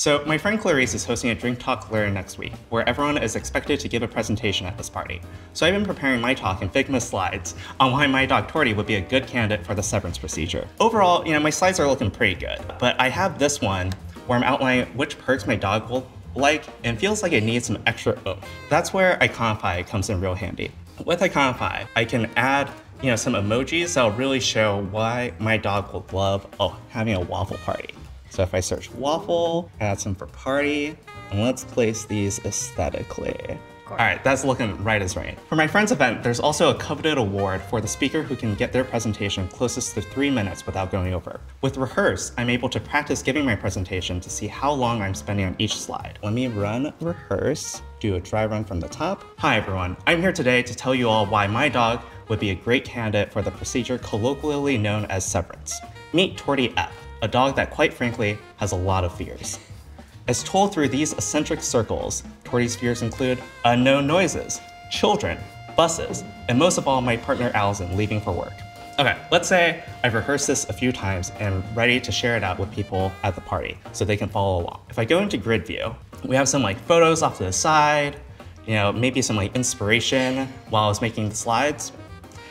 So my friend Clarice is hosting a Drink Talk Learn next week, where everyone is expected to give a presentation at this party. So I've been preparing my talk in Figma slides on why my dog Tortie would be a good candidate for the severance procedure. Overall, you know, my slides are looking pretty good, but I have this one where I'm outlining which perks my dog will like and feels like it needs some extra oomph. That's where Iconify comes in real handy. With Iconify, I can add you know, some emojis that'll really show why my dog will love oh, having a waffle party. So if I search waffle, add some for party, and let's place these aesthetically. All right, that's looking right as rain. For my friend's event, there's also a coveted award for the speaker who can get their presentation closest to three minutes without going over. With Rehearse, I'm able to practice giving my presentation to see how long I'm spending on each slide. Let me run Rehearse, do a dry run from the top. Hi everyone, I'm here today to tell you all why my dog would be a great candidate for the procedure colloquially known as severance. Meet Tortie F, a dog that quite frankly has a lot of fears. As told through these eccentric circles, Tortie's fears include unknown noises, children, buses, and most of all, my partner Allison leaving for work. Okay, let's say I've rehearsed this a few times and ready to share it out with people at the party so they can follow along. If I go into grid view, we have some like photos off to the side, you know, maybe some like inspiration while I was making the slides.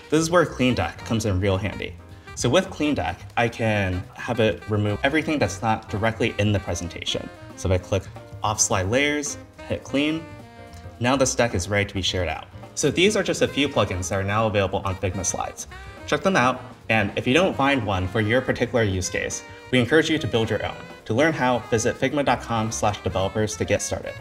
This is where Clean Deck comes in real handy. So with Clean Deck, I can have it remove everything that's not directly in the presentation. So if I click off slide layers, hit clean, now this deck is ready to be shared out. So these are just a few plugins that are now available on Figma Slides. Check them out, and if you don't find one for your particular use case, we encourage you to build your own. To learn how, visit figma.com developers to get started.